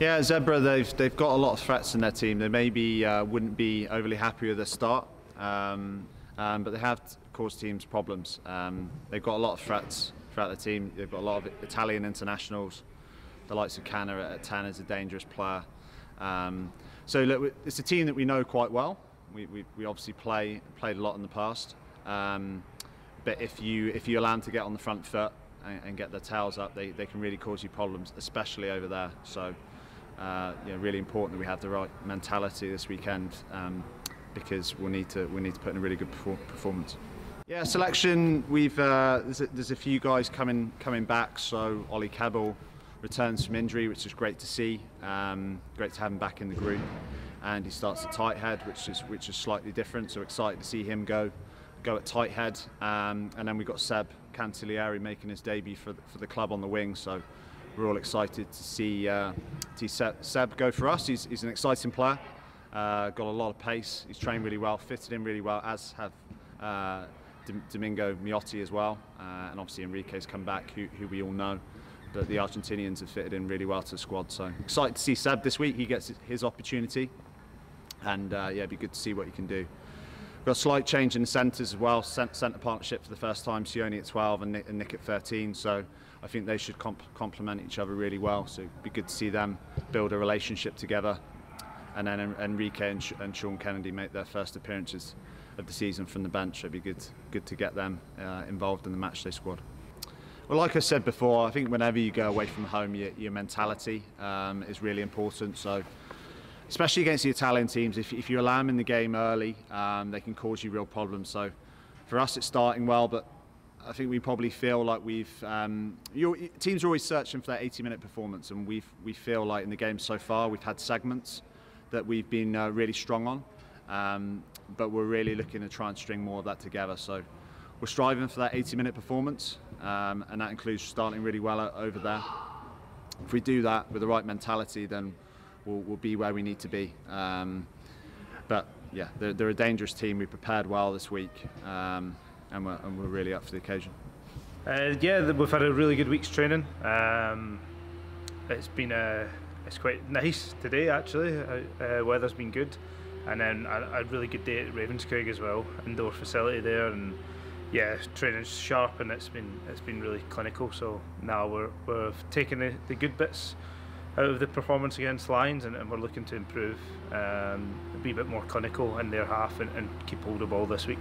Yeah, Zebre, they've, they've got a lot of threats in their team. They maybe uh, wouldn't be overly happy with their start, um, um, but they have caused teams problems. Um, they've got a lot of threats throughout the team. They've got a lot of Italian internationals. The likes of Canna at 10 is a dangerous player. Um, so look, it's a team that we know quite well. We, we, we obviously play played a lot in the past. Um, but if you if you allow them to get on the front foot and, and, get their tails up, they, they can really cause you problems, especially over there. So uh, you know, really important that we have the right mentality this weekend um, because we'll need to we need to put in a really good performance. Yeah, selection. We've uh, there's, a, there's, a, few guys coming coming back. So Ollie Kebble returns from injury, which is great to see. Um, great to have him back in the group, and he starts at tight head, which is which is slightly different. So excited to see him go go at tight head. Um, and then we've got Seb Cancellieri making his debut for the, for the club on the wing. So we're all excited to see, uh, see Seb, go for us. He's, he's an exciting player, uh, got a lot of pace. He's trained really well, fitted in really well, as have uh, Domingo Miotti as well. Uh, and obviously Enrique's come back, who, who we all know. But the Argentinians have fitted in really well to the squad. So excited to see Seb this week. He gets his opportunity. And uh, yeah, it'd be good to see what he can do. We've got a slight change in the centres as well. Centre partnership for the first time. Sione at 12 and Nick, and Nick at 13. So I think they should comp complement each other really well. So it'd be good to see them build a relationship together. And then Enrique and, and Sean Kennedy make their first appearances of the season from the bench. It'd be good, good to get them uh, involved in the matchday squad. Well, like I said before, I think whenever you go away from home, your, your mentality um, is really important. So especially against the Italian teams, if, if you allow them in the game early, um, they can cause you real problems. So for us, it's starting well, but I think we probably feel like we've um, teams are always searching for that 80-minute performance, and we we feel like in the game so far we've had segments that we've been uh, really strong on, um, but we're really looking to try and string more of that together. So we're striving for that 80-minute performance, um, and that includes starting really well over there. If we do that with the right mentality, then we'll, we'll be where we need to be. Um, but yeah, they're, they're, a dangerous team. We prepared well this week, um, and, we're, and, we're, really up for the occasion. Uh, yeah, we've had a really good week's training. Um, it's been a, it's quite nice today actually. Uh, uh, weather's been good, and then a, a, really good day at Ravenscraig as well. Indoor facility there, and yeah, training's sharp, and it's been it's been really clinical. So now we're we're taking the, the good bits out of the performance against Lions, and, and we're looking to improve, um, be a bit more clinical in their half, and, and keep hold of ball this week.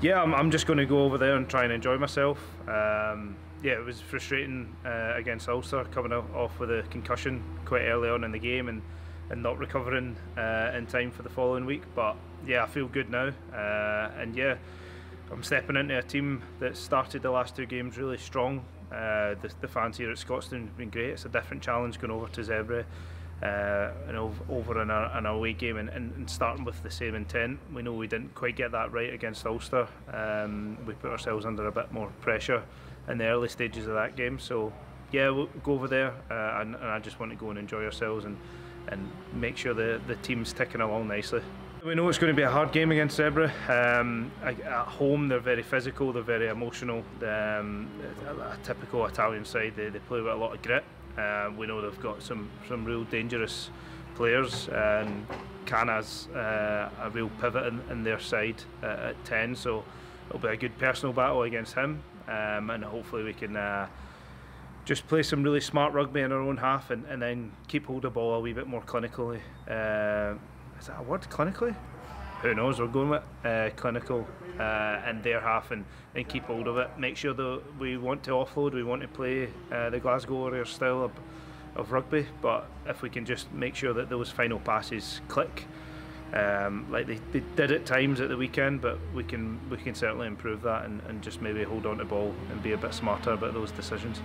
Yeah, I'm, I'm just going to go over there and try and enjoy myself. Um, yeah, it was frustrating uh, against Ulster coming off with a concussion quite early on in the game and, and not recovering uh, in time for the following week. But yeah, I feel good now, uh, and yeah, I'm stepping into a team that started the last two games really strong. Uh, the, the fans here at Scotstoun have been great. It's a different challenge going over to Zebre uh, and over in an away game and, and, and, starting with the same intent. We know we didn't quite get that right against Ulster. Um, we put ourselves under a bit more pressure in the early stages of that game. So yeah, we'll go over there uh, and, and I just want to go and enjoy ourselves and, and make sure the, the team's ticking along nicely. We know it's going to be a hard game against Zebre. Um, at home, they're very physical, they're very emotional. Um, a, typical Italian side, they, they play with a lot of grit. Uh, we know they've got some, some real dangerous players, and Canna's uh, a real pivot in, in their side uh, at 10, so it'll be a good personal battle against him, um, and hopefully we can uh, just play some really smart rugby in our own half and, and then keep hold of the ball a wee bit more clinically. Uh, is that a word clinically? Who knows? We're going with uh, clinical uh, in their half and, and keep hold of it. Make sure that we want to offload, we want to play uh, the Glasgow Warriors style of, of rugby, but if we can just make sure that those final passes click, um, like they, they did at times at the weekend, but we can we can certainly improve that and, and just maybe hold on to ball and be a bit smarter about those decisions.